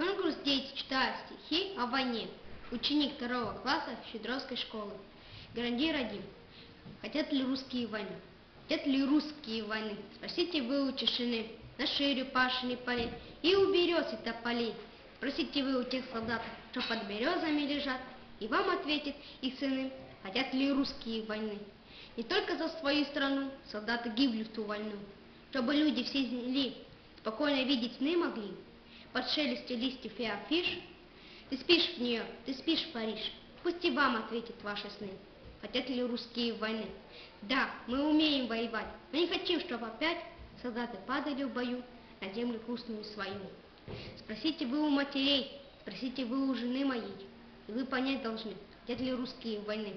Конкурс «Дети читают стихи о войне». Ученик второго класса Щедровской школы. Грандир один. Хотят ли русские войны? Хотят ли русские войны? Спросите вы у тишины, на шире пашни полей и у берез и тополей. Спросите вы у тех солдат, что под березами лежат, и вам ответят их сыны, хотят ли русские войны. Не только за свою страну солдаты гибли в ту войну, чтобы люди всей земли спокойно видеть сны могли, под шелесте листьев и афиш. Ты спишь в нее, ты спишь в Париж, пусть и вам ответят ваши сны. Хотят ли русские войны? Да, мы умеем воевать, но не хотим, чтобы опять солдаты падали в бою на землю грустную свою. Спросите вы у матерей, спросите вы у жены моей, и вы понять должны, хотят ли русские войны.